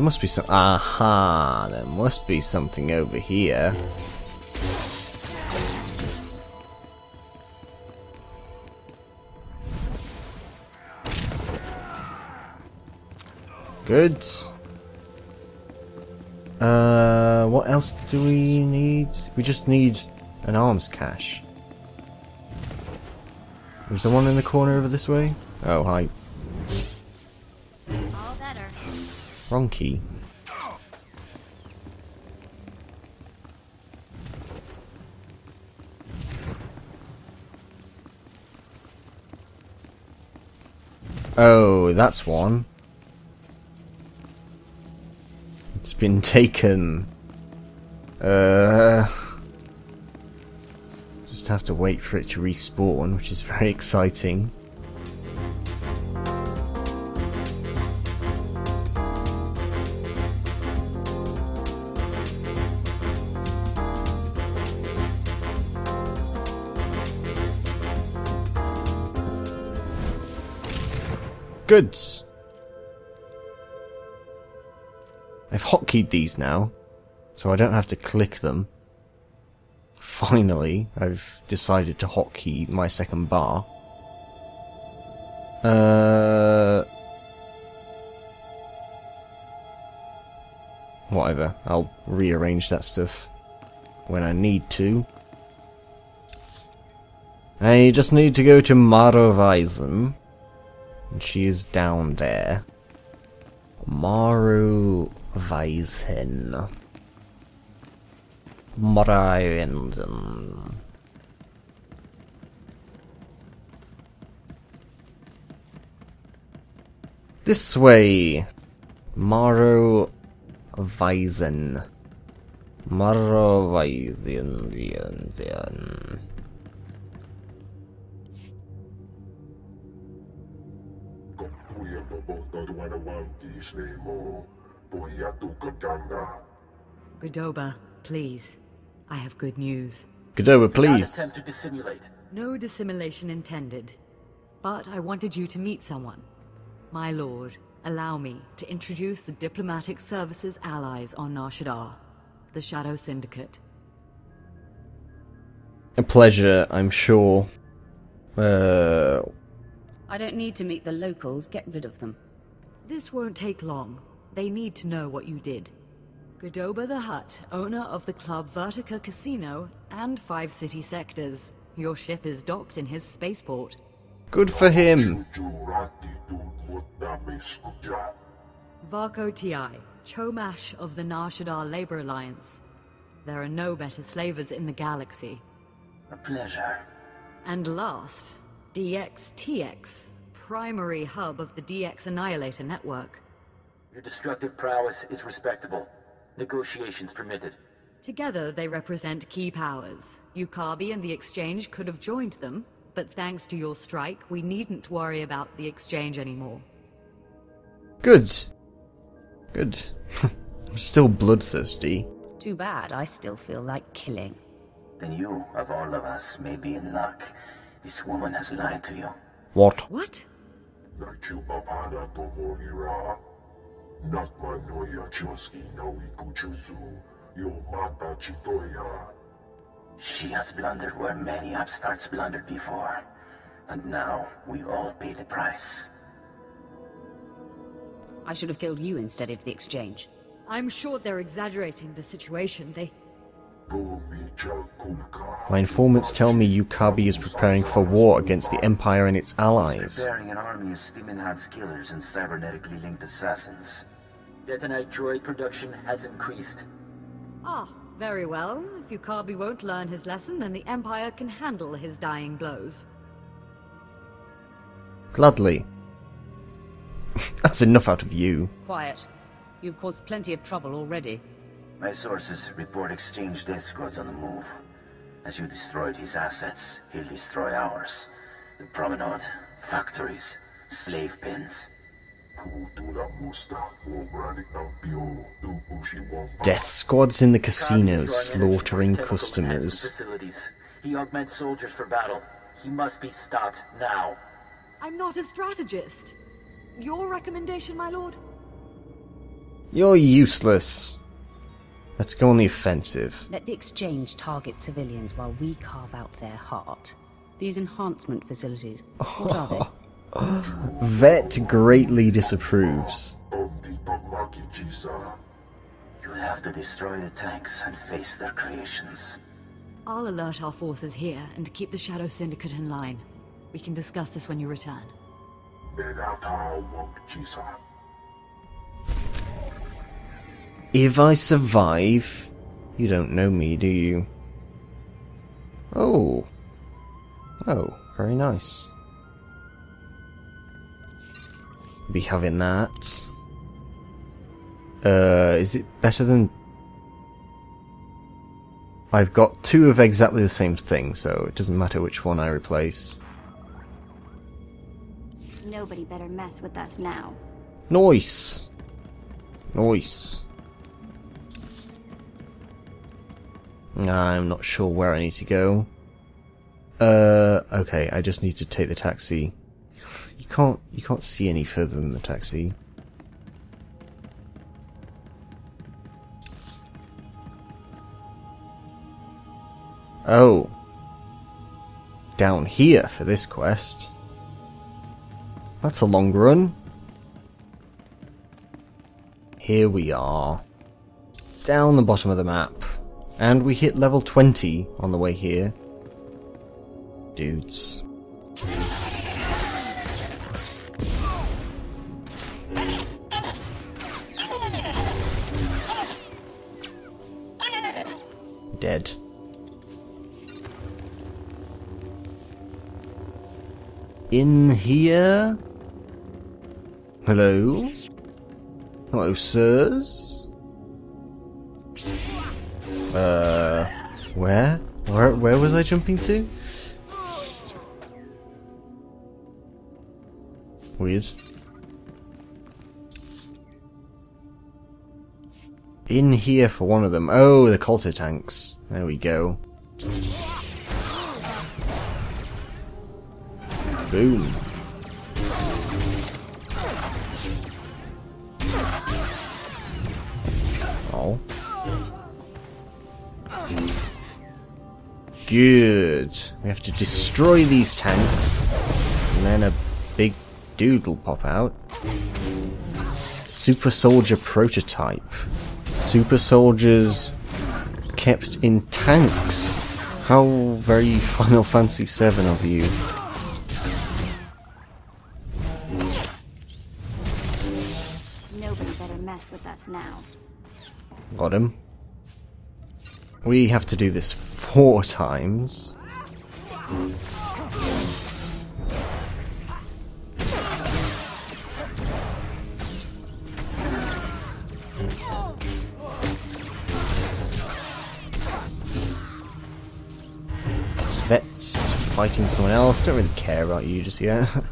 There must be some. Aha! There must be something over here. Good. Uh, what else do we need? We just need an arms cache. Is there one in the corner over this way? Oh, hi. Wrong key. Oh, that's one. It's been taken. Uh, just have to wait for it to respawn, which is very exciting. Goods. I've hotkeyed these now, so I don't have to click them. Finally, I've decided to hotkey my second bar. Uh... Whatever, I'll rearrange that stuff when I need to. I just need to go to Maro Vizhen. And she is down there. Maro Vizhen. Maroweisen. This way. Maro Vizhen. Maro Vizhen. Godoba, please. I have good news. Godova, Not please. attempt to dissimulate. No dissimulation intended. But I wanted you to meet someone. My lord, allow me to introduce the diplomatic services allies on Nar Shaddaa, the Shadow Syndicate. A pleasure, I'm sure. Uh, I don't need to meet the locals, get rid of them. This won't take long. They need to know what you did. Godoba the Hutt, owner of the club Vertica Casino and Five City Sectors. Your ship is docked in his spaceport. good for him. Jurati tu mutamis kuja. Varco Ti, Chomash of the Nar Shaddaa Labor Alliance. There are no better slavers in the galaxy. A pleasure. And last, DXTX, primary hub of the DX Annihilator network. Your destructive prowess is respectable. Negotiations permitted. Together, they represent key powers. Yukabi and the Exchange could have joined them, but thanks to your strike, we needn't worry about the Exchange anymore. Good. Good. I'm still bloodthirsty. Too bad, I still feel like killing. Then you, of all of us, may be in luck. This woman has lied to you. What? What? Na chupapana tomolira. Nakma noya choski no ikuchuzu. Mata chitoya. She has blundered where many upstarts blundered before. And now we all pay the price. I should have killed you instead of the exchange. I'm sure they're exaggerating the situation. They. Bumicha kulka. My informants tell me Yukabi is preparing for war against the Empire and its allies. Preparing an army of stim-enhanced killers and cybernetically linked assassins. Detonite droid production has increased. Ah, very well. If Yukabi won't learn his lesson, then the Empire can handle his dying blows. Gladly. That's enough out of you. Quiet. You've caused plenty of trouble already. My sources report exchange death squads on the move. As you destroyed his assets, he'll destroy ours. The promenade, factories, slave pens. Kultura musta. Obrani tampio. Du bushi wamba. Death squads in the casinos is drawing energy from slaughtering his chemical enhancement customers. Facilities. He augments soldiers for battle. He must be stopped now. I'm not a strategist. Your recommendation, my lord? You're useless. Let's go on the offensive. Let the exchange target civilians while we carve out their heart. These enhancement facilities, what are they? Vette greatly disapproves. Omdi Pagmaki Jisa. You have to destroy the tanks and face their creations. I'll alert our forces here and keep the Shadow Syndicate in line. We can discuss this when you return. If I survive, you don't know me, do you? Oh. Oh, very nice. Be having that. Uh, is it better than... I've got two of exactly the same thing, so it doesn't matter which one I replace. Nobody better mess with us now. Noise! Nice. I'm not sure where I need to go. Uh, okay, I just need to take the taxi. You can't, you can't see any further than the taxi. Oh. Down here for this quest. That's a long run. Here we are. Down the bottom of the map. And we hit level 20 on the way here. Dudes. Dead. In here? Hello? Hello, sirs? Uh, where? Where, where was I jumping to? Weird. In here for one of them. Oh, the kolto tanks. There we go. Boom. Good. We have to destroy these tanks, and then a big dude will pop out. Super Soldier prototype. Super Soldiers kept in tanks. How very Final Fantasy VII of you. Nobody better mess with us now. Got him. We have to do this four times. Vette's fighting someone else. Don't really care about you just yet.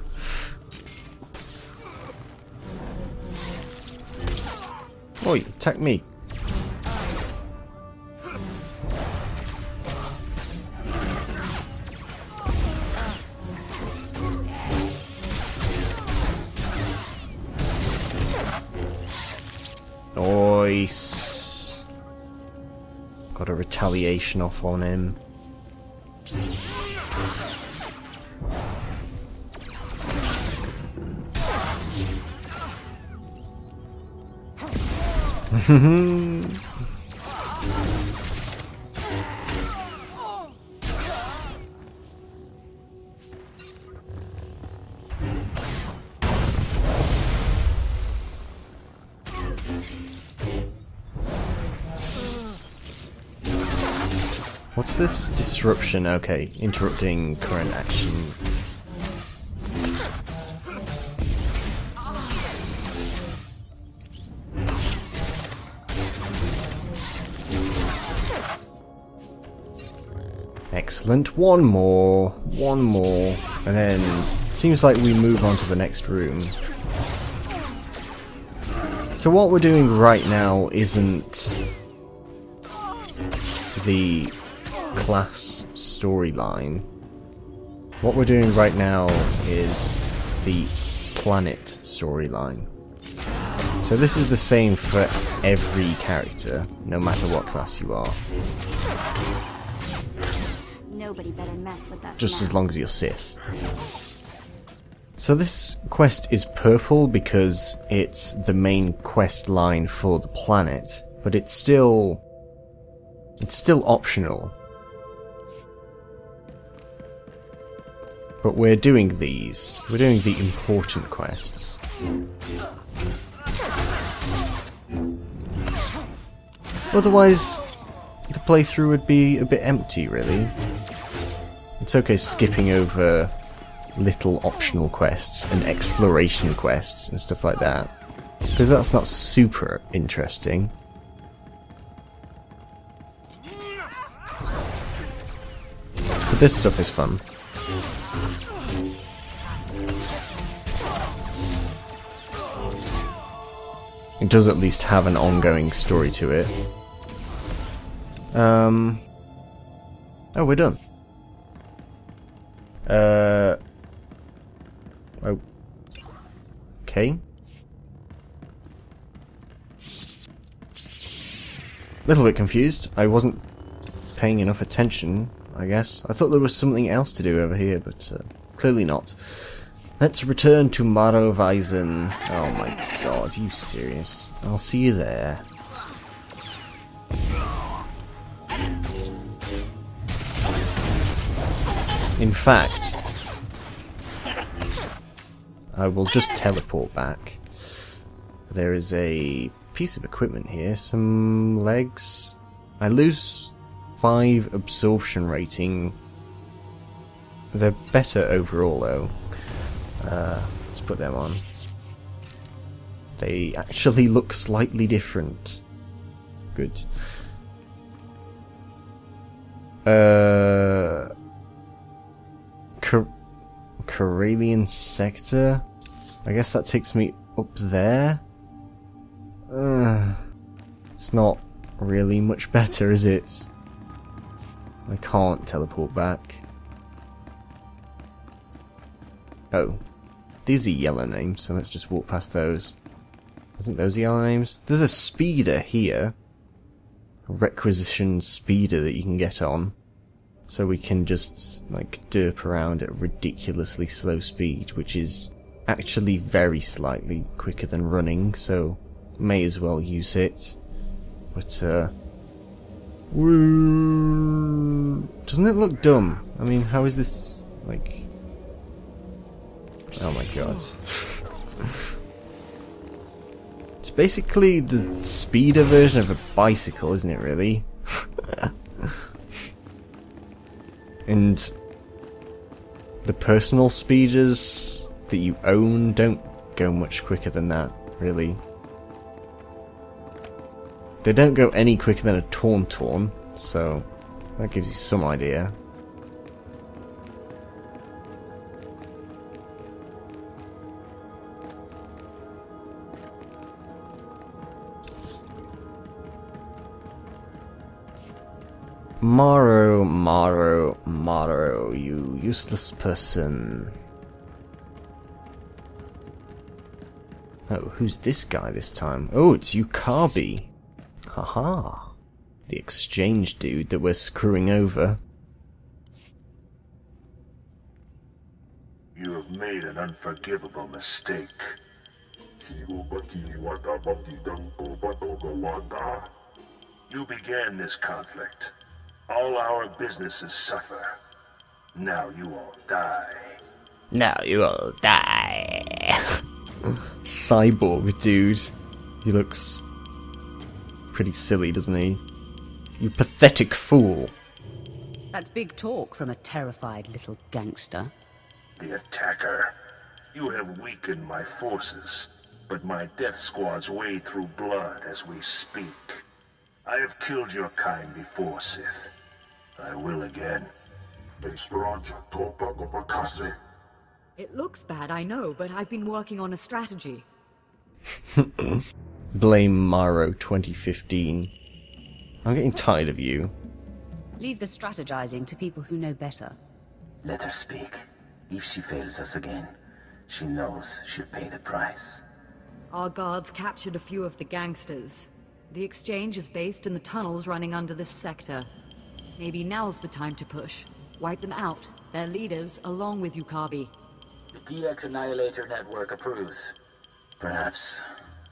Oh, Oi, attack me. Got a retaliation off on him. What's this disruption? Okay, interrupting current action. Excellent. One more. One more. And then seems like we move on to the next room. So what we're doing right now isn't the class storyline. What we're doing right now is the planet storyline. So this is the same for every character, no matter what class you are. Nobody better mess with us Just now. as long as you're Sith. So this quest is purple because it's the main quest line for the planet, but it's still it's still optional. But we're doing these. We're doing the important quests. Otherwise, the playthrough would be a bit empty, really. It's okay skipping over little optional quests and exploration quests and stuff like that. Because that's not super interesting. But this stuff is fun. It does at least have an ongoing story to it. Um. Oh, we're done. Uh. Oh. Okay. Little bit confused. I wasn't paying enough attention, I guess. I thought there was something else to do over here, but uh, clearly not. Let's return to Maro Vizhen. Oh my god, you serious? I'll see you there. In fact, I will just teleport back. There is a piece of equipment here, some legs. I lose 5 absorption rating. They're better overall though. Uh, let's put them on. They actually look slightly different. Good. Uh, Corellian sector. I guess that takes me up there. Uh, it's not really much better, is it? I can't teleport back. Oh, these are yellow names, so let's just walk past those. I think those are yellow names. There's a speeder here. A requisition speeder that you can get on. So we can just, like, derp around at ridiculously slow speed, which is actually very slightly quicker than running, so may as well use it. But, uh... Doesn't it look dumb? I mean, how is this, like... Oh my god. it's basically the speeder version of a bicycle, isn't it, really? and the personal speeders that you own don't go much quicker than that, really. They don't go any quicker than a Tauntaun, so that gives you some idea. Maro, Maro, Maro, you useless person. Oh, who's this guy this time? Oh, it's Yukabi. Haha. The exchange dude that we're screwing over. You have made an unforgivable mistake. You began this conflict. All our businesses suffer. Now you all die. Now you all die. Cyborg dude. He looks pretty silly, doesn't he? You pathetic fool. That's big talk from a terrified little gangster. The attacker. You have weakened my forces, but my death squads wade through blood as we speak. I have killed your kind before, Sith. I will again. It looks bad, I know, but I've been working on a strategy. Blame Maro 2015. I'm getting tired of you. Leave the strategizing to people who know better. Let her speak. If she fails us again, she knows she'll pay the price. Our guards captured a few of the gangsters. The exchange is based in the tunnels running under this sector. Maybe now's the time to push. Wipe them out, their leaders, along with Yukabi. The DX Annihilator Network approves. Perhaps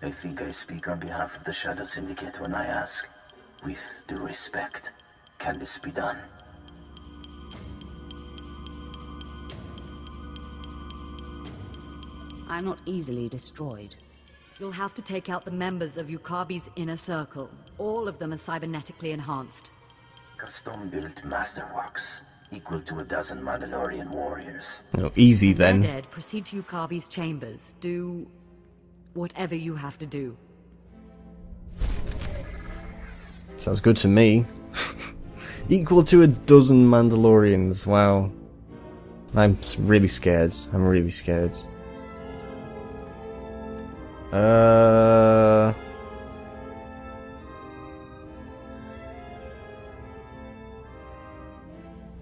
I think I speak on behalf of the Shadow Syndicate when I ask, with due respect, can this be done? I'm not easily destroyed. You'll have to take out the members of Yukabi's inner circle. All of them are cybernetically enhanced. Custom-built masterworks, equal to a dozen Mandalorian warriors. No, easy They're then. dead. Proceed to Yukabi's chambers. Do whatever you have to do. Sounds good to me. Equal to a dozen Mandalorians. Wow. I'm really scared. I'm really scared. Uh.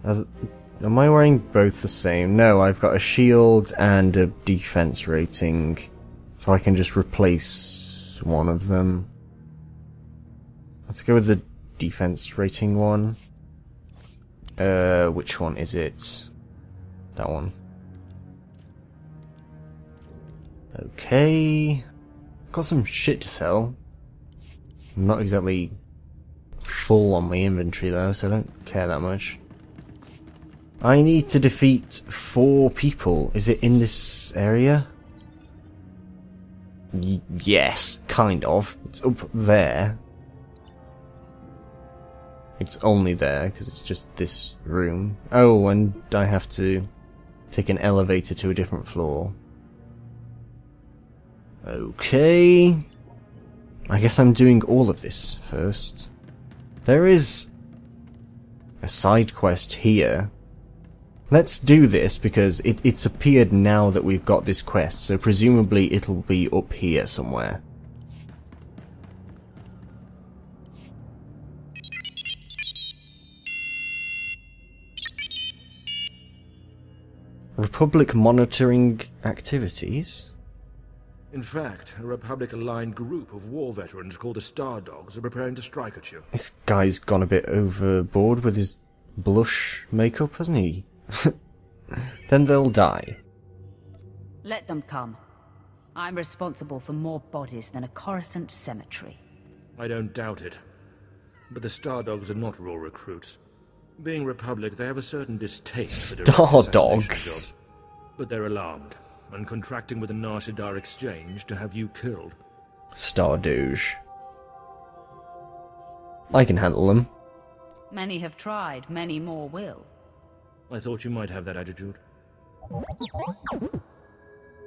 Am I wearing both the same? No, I've got a shield and a defense rating. So I can just replace one of them. Let's go with the defense rating one. Uh, which one is it? That one. Okay. Got some shit to sell. I'm not exactly full on my inventory though, so I don't care that much. I need to defeat four people. Is it in this area? Y- yes, kind of. It's up there. It's only there because it's just this room. Oh, and I have to take an elevator to a different floor. Okay. I guess I'm doing all of this first. There is a side quest here. Let's do this because it, it's appeared now that we've got this quest, so presumably it'll be up here somewhere. Republic monitoring activities? In fact, a Republic-aligned group of war veterans called the Star Dogs are preparing to strike at you. This guy's gone a bit overboard with his blush makeup, hasn't he? then they'll die. Let them come. I'm responsible for more bodies than a Coruscant cemetery. I don't doubt it. But the Star Dogs are not raw recruits. Being Republic, they have a certain distaste for Star assassination Dogs? jobs. But they're alarmed, and contracting with the Nar Shaddaa Exchange to have you killed. Star Doge. I can handle them. Many have tried, many more will. I thought you might have that attitude.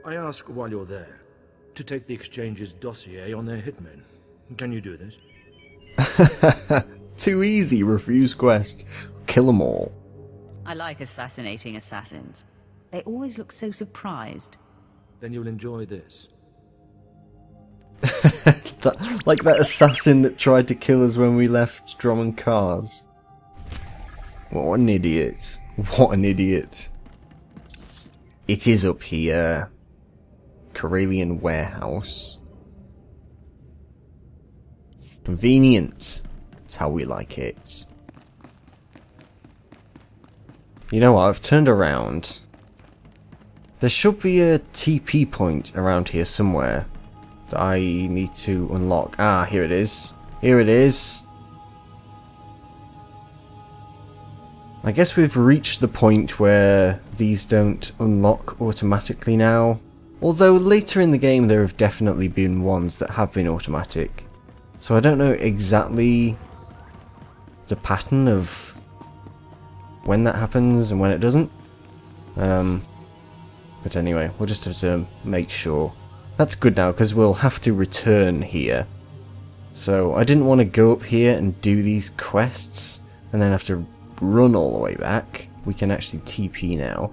I ask while you're there to take the Exchange's dossier on their hitmen. Can you do this? Too easy, refuse quest. Kill them all. I like assassinating assassins. They always look so surprised. Then you'll enjoy this. That, like that assassin that tried to kill us when we left Dromund Kaas. What an idiot. What an idiot. It is up here. Corellian warehouse. Convenient. That's how we like it. You know what, I've turned around. There should be a TP point around here somewhere that I need to unlock. Ah, here it is. Here it is. I guess we've reached the point where these don't unlock automatically now. Although later in the game there have definitely been ones that have been automatic. So I don't know exactly the pattern of when that happens and when it doesn't. Um, but anyway, we'll just have to make sure. That's good now, because we'll have to return here. So, I didn't want to go up here and do these quests, and then have to run all the way back. We can actually TP now.